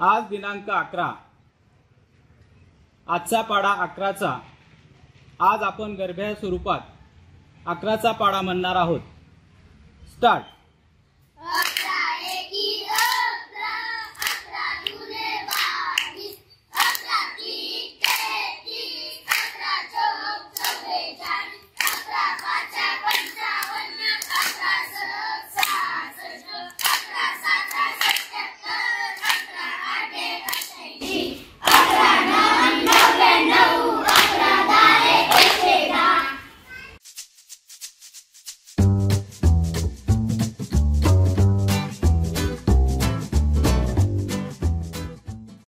आज दिनांक अकरा. आजचा पाडा अकराचा. आज आपण गरब्या स्वरूपात अकराचा पाडा म्हणणार आहोत. स्टार्ट